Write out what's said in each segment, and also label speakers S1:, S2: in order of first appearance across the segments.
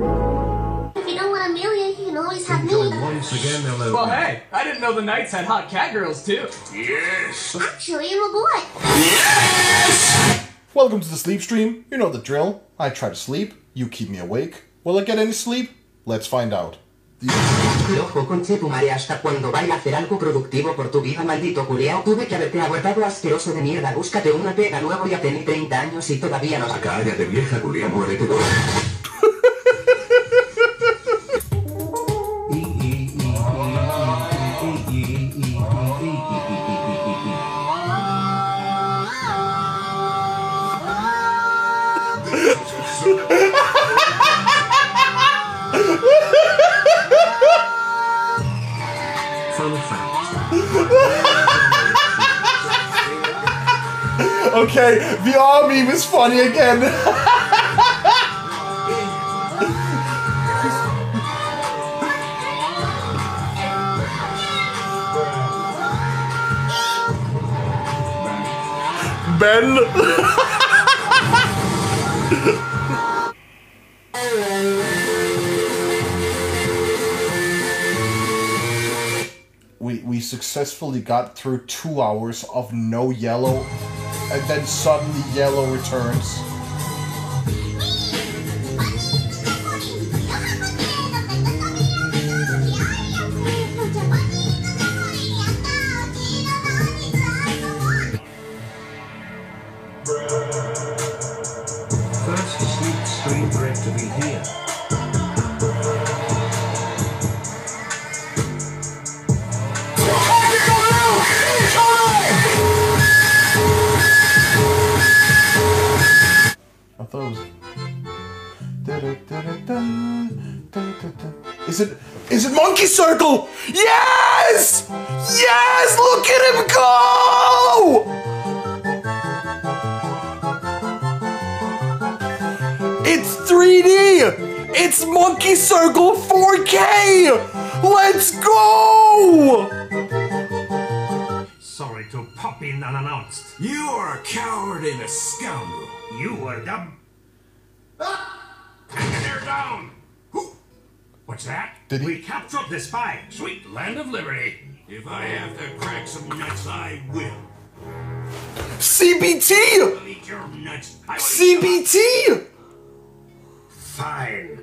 S1: If you don't want Amelia, you can always have me.
S2: Once again, hello.
S3: Well, hey, I didn't know the Knights had hot cat girls too.
S2: Yes.
S1: Actually, I'm a boy. Yes.
S4: Welcome to the sleep stream. You know the drill. I try to sleep, you keep me awake. Will I get any sleep? Let's find out.
S5: Loco conche tu madre hasta cuando vaya a hacer algo productivo por tu vida maldito culiao tuve que haberte aguardado asqueroso de mierda búscate una pega luego ya tenés 30 años y todavía no ah, sacas
S2: Cállate, vieja culia, muérete.
S4: Okay, the army was funny again. Ben. we we successfully got through two hours of no yellow, and then suddenly yellow returns. Circle? Yes! Yes! Look at him go! It's 3D! It's Monkey Circle 4K! Let's go!
S2: Sorry to pop in unannounced.
S6: You are a coward and a scoundrel.
S2: You were dumb. Ah! They're down. What's that?
S4: Did he-
S2: We captured the spy. Sweet land of liberty.
S6: If I have to crack some nuts, I will.
S4: CBT!
S2: I'll eat your nuts. I will eat your-
S4: CBT!
S2: Fine.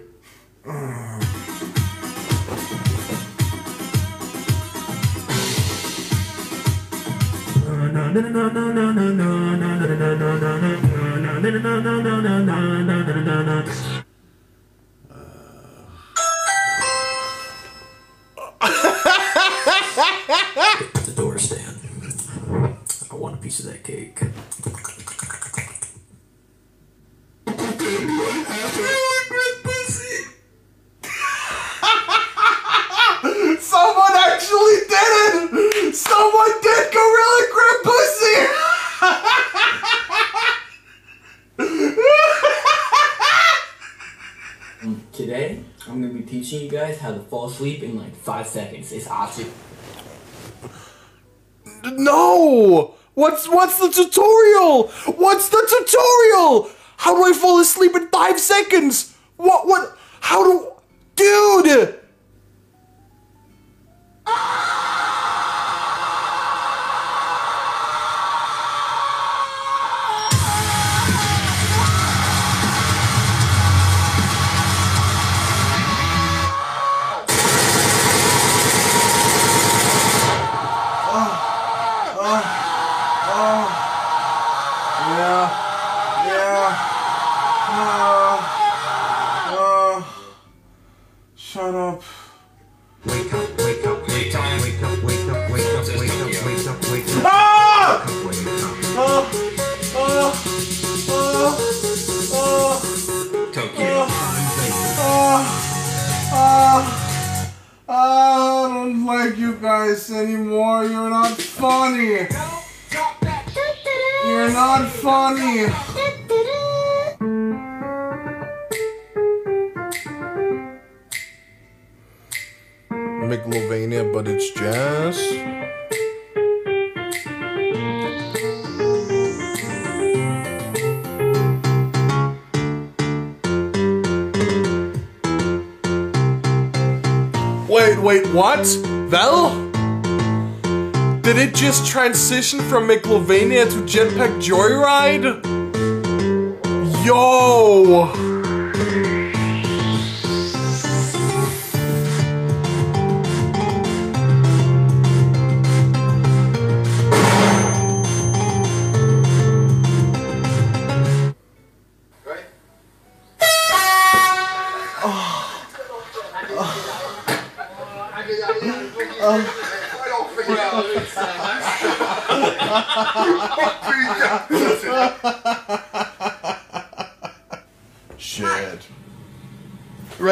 S6: The piece of that cake.
S4: Someone actually did it! Someone did Gorilla Grip Pussy!
S7: Um, today, I'm gonna be teaching you guys how to fall asleep in like five seconds. It's awesome.
S4: No! What's what's the tutorial? What's the tutorial? How do I fall asleep in five seconds? What what how do Dude! Yeah. Like you guys anymore. You're not funny. You're not funny. Megalovania, but it's jazz. Wait, wait, what? Well? Did it just transition from Megalovania to Jetpack Joyride? Yo!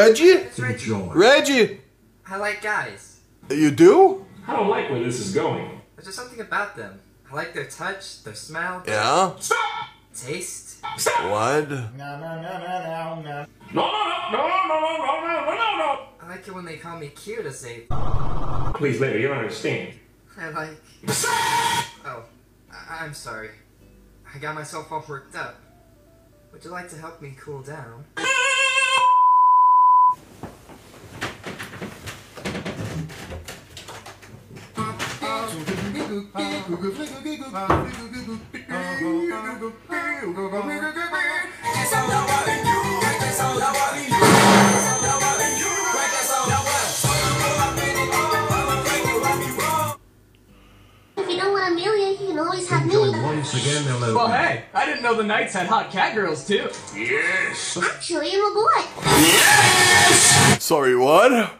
S4: Reggie?
S2: Enjoy.
S4: Reggie!
S8: I like guys.
S4: You do?
S9: I don't like where this is going.
S8: There's just something about them. I like their touch, their smell,
S4: Yeah? Stop!
S8: taste. Stop!
S4: What?
S9: No, no, no, no, no, no, no, no, no, no, no, no. no, no, no, no.
S8: I like it when they call me cute as they.
S9: Please, baby, you don't understand.
S8: I like. Oh, I- I'm sorry. I got myself all worked up. Would you like to help me cool down?
S2: Again, hello.
S3: Well, hey, I didn't know the Knights had hot cat girls too.
S2: Yes.
S1: Actually, I'm a boy. Yes.
S4: Sorry, what?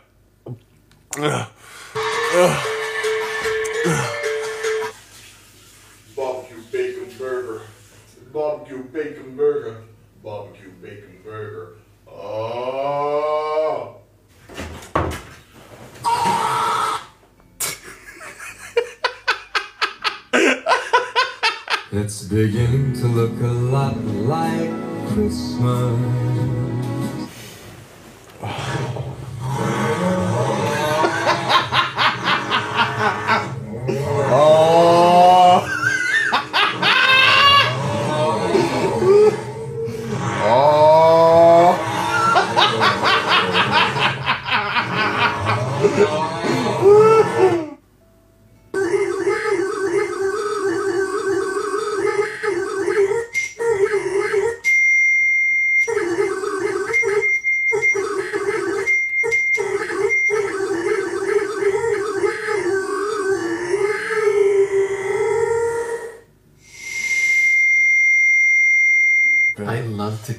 S10: Barbecue bacon burger. Barbecue bacon burger. Oh.
S2: It's beginning to look a lot like Christmas.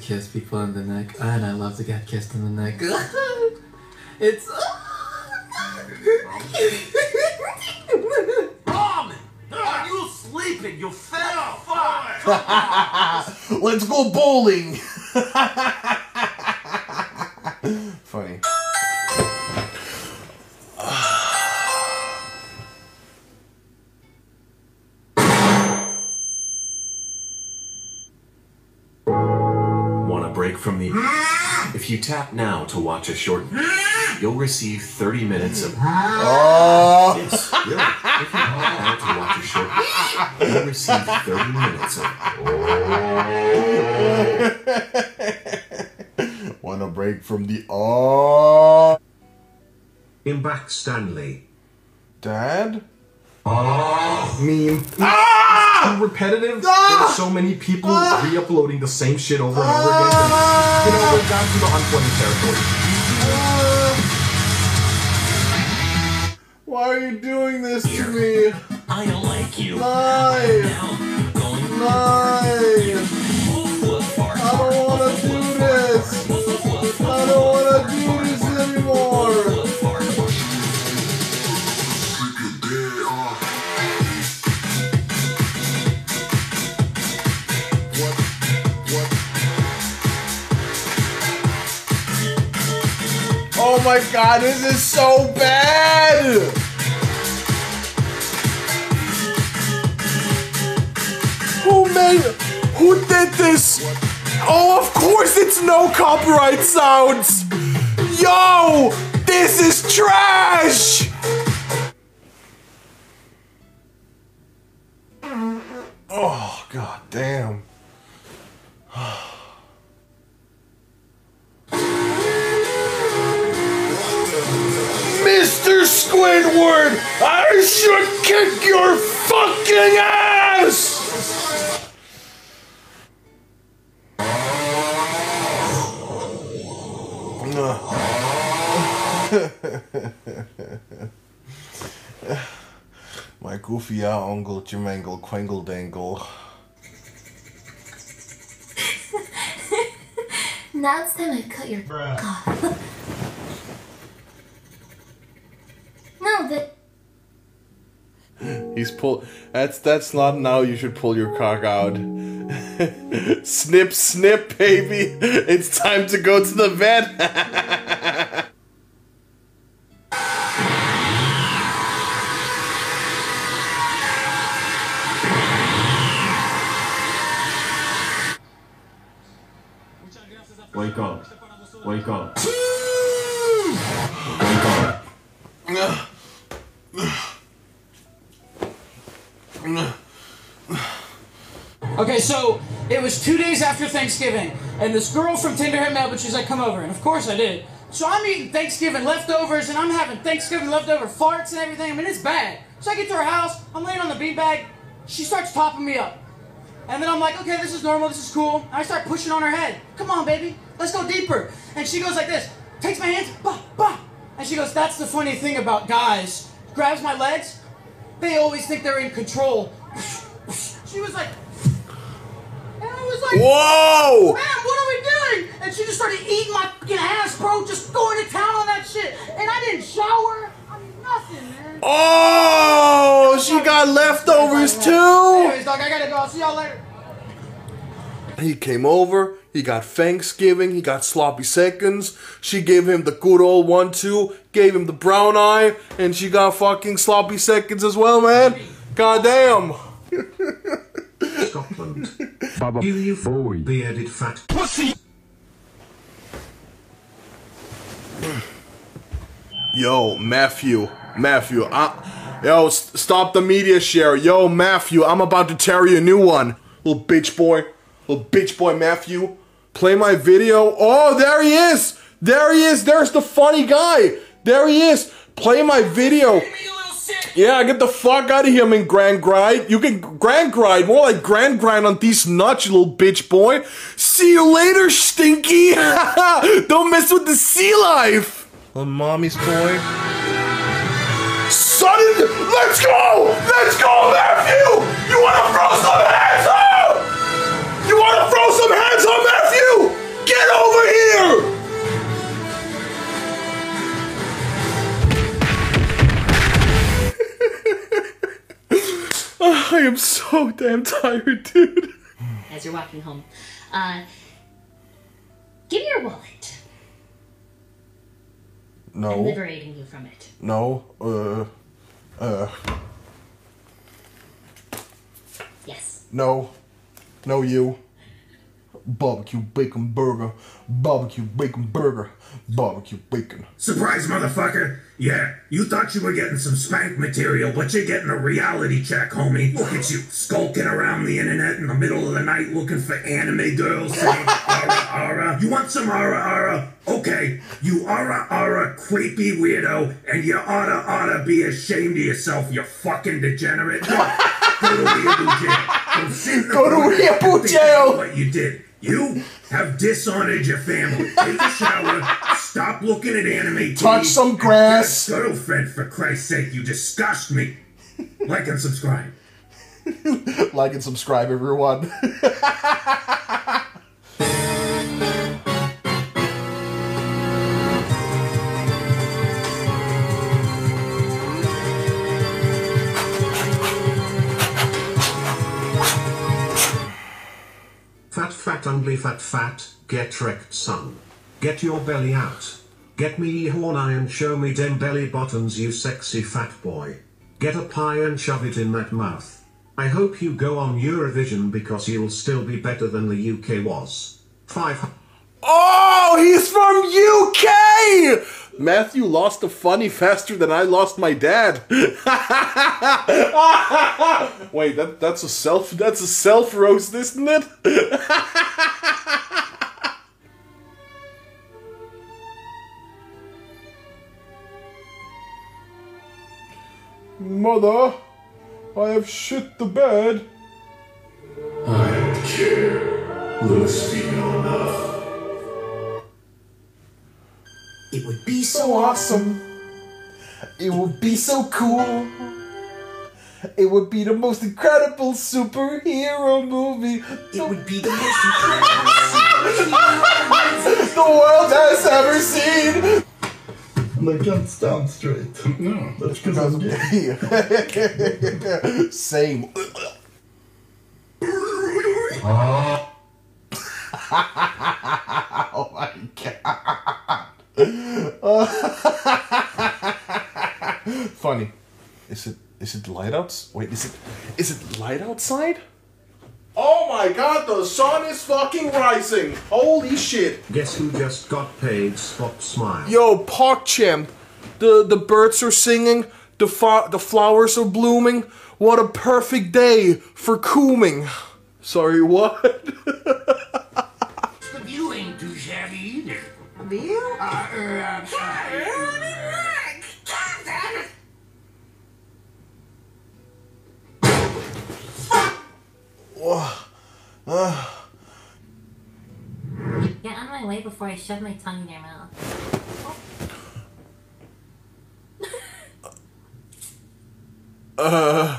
S7: Kiss people in the neck, and I love to get kissed in the neck. it's.
S3: Are you sleeping? You fat
S4: Let's go bowling! Funny.
S6: Break from the. If you tap now to watch a short, you'll receive 30 minutes of.
S4: Oh!
S6: Yes, really. If you tap now to watch a short, you'll receive 30 minutes of.
S4: Want a break from the oh?
S2: In back Stanley.
S4: Dad?
S11: meme.
S4: Ah!
S11: Too repetitive.
S4: Ah!
S11: There's so many people
S4: Ah!
S11: re-uploading the same shit over and over again. that, You know, we're down to the unfunny territory.
S4: Why are you doing this to me?
S6: I don't like you.
S4: Live! Live! I don't wanna do this! I don't wanna do Oh my god, this is so bad! Who made Who did this? Oh, of course it's no copyright sounds! Yo! This is trash! Oh, god damn. Squidward! I should kick your fucking ass! My goofy uh, uncle Jimangle Quangle Dangle.
S1: Now it's time I cut your cock off. no, but
S4: He's pull. That's that's not now. You should pull your cock out. snip, snip, baby. It's time to go to the vet.
S6: Wake up. Wake up.
S12: Okay, so it was two days after Thanksgiving, and this girl from Tinder hit me and she's like, come over. And of course I did. So I'm eating Thanksgiving leftovers and I'm having Thanksgiving leftover farts and everything. I mean, it's bad. So I get to her house, I'm laying on the beanbag, she starts topping me up. And then I'm like, okay, this is normal, this is cool. And I start pushing on her head. Come on, baby, let's go deeper. And she goes like this, takes my hands, bah, bah. And she goes, that's the funny thing about guys. Grabs my legs, they always think they're in control. She was like, was like,
S4: Whoa!
S12: Man, what are we doing? And she just started eating my fucking ass, bro, just going to town on that shit. And I didn't shower. I mean, nothing, man.
S4: Oh, she got leftovers too.
S12: Anyways, dog, I gotta go. I'll see y'all later.
S4: He came over. He got Thanksgiving. He got sloppy seconds. She gave him the good old one two. Gave him the brown eye, and she got fucking sloppy seconds as well, man. Goddamn.
S6: Scotland. You you boy bearded fat pussy.
S4: Yo, Matthew, Matthew, I, yo, s- stop the media share. Yo, Matthew, I'm about to tear you a new one. Little bitch boy, little bitch boy, Matthew. Play my video. Oh, there he is. There he is. There's the funny guy. There he is. Play my video. Yeah, get the fuck out of here, man, Grand Grind. You can Grand Grind, more like Grand Grind on these nuts, you little bitch boy. See you later, Stinky. Don't mess with the sea life. Little mommy's boy. Son, let's go! Let's go, Matthew! You wanna throw some hands up? You wanna throw some hands up, Matthew? I am so damn tired, dude.
S13: as you're walking home. Uh, give me your wallet. I'm
S4: No,
S13: liberating you from it.
S4: no, uh, uh,
S13: Yes.
S4: no, no, you. Barbecue bacon burger, barbecue bacon burger, barbecue bacon.
S9: Surprise, motherfucker! Yeah, you thought you were getting some spank material, but you're getting a reality check, homie. Look at you, skulking around the internet in the middle of the night looking for anime girls saying, ara, ara. You want some ara, ara? Okay, you ara, ara, creepy weirdo, and you oughta, oughta be ashamed of yourself, you fucking degenerate. Go to weeaboo jail. Go sit in the
S4: Go to weeaboo jail.
S9: What you did. You have dishonored your family. Take a shower. Stop looking at anime.
S4: Touch
S9: TV,
S4: some grass.
S9: Get a girlfriend, for Christ's sake. You disgust me. Like and subscribe.
S4: like and subscribe, everyone.
S6: Fat, fat, fat, get wrecked, son. Get your belly out. Get me horn eye and show me dem belly buttons, you sexy fat boy. Get a pie and shove it in that mouth. I hope you go on Eurovision because you'll still be better than the UK was. Five.
S4: Oh, he's from UK! Matthew lost the funny faster than I lost my dad. Wait, that that's a self that's a self roast, isn't it? Mother, I have shit the bed.
S10: I don't care. Let us female
S2: It would be
S4: So awesome. It would be so cool. It would be the most incredible superhero movie
S2: It would be the most incredible
S4: the world has ever seen.
S10: And I can't stand straight. No, that's because I'm gay.
S4: Same. Uh-huh. oh my Funny. Is it is it light outs? Wait, is it is it light outside? Oh my god, the sun is fucking rising. Holy shit.
S6: Guess who just got paid? Spot smile.
S4: Yo, PogChamp. The the birds are singing, the fa- the flowers are blooming. What a perfect day for cooming. Sorry, what?
S9: either.
S5: View?
S9: Uh, er, uh,
S13: Get out of my way before I shove my tongue in your mouth.
S4: Uh, uh,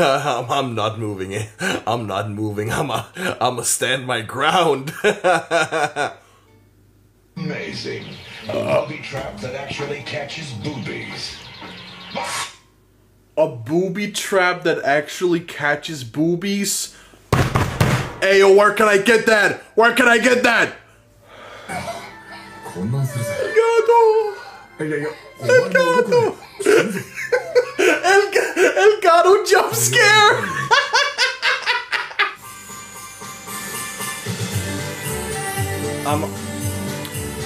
S4: I'm, I'm not moving. I'm not moving. I'm a, I'm a stand my ground.
S14: Amazing. A booby trap that actually catches boobies.
S4: a booby trap that actually catches boobies. Hey, yo, where can I get that? Where can I get that? Gato. El gato. El, ga- el gato jump I'm,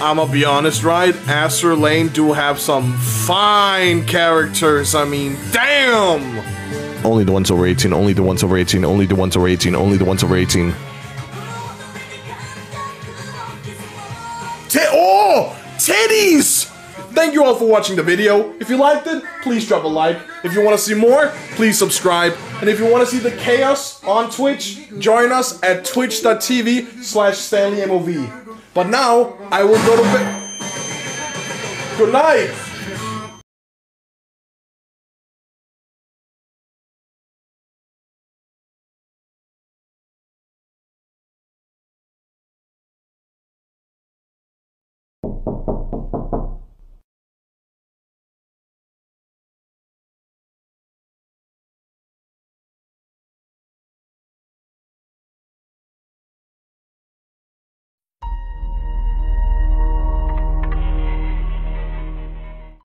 S4: I'm gonna be honest, right? Azur Lane do have some fine characters. I mean, damn. Only the ones over 18, only the ones over 18, only the ones over 18, only the ones over 18. Ti- oh! Titties! Thank you all for watching the video. If you liked it, please drop a like. If you want to see more, please subscribe. And if you want to see the chaos on Twitch, join us at twitch.tv slash StanleyMOV. But now, I will go to bed. Good night!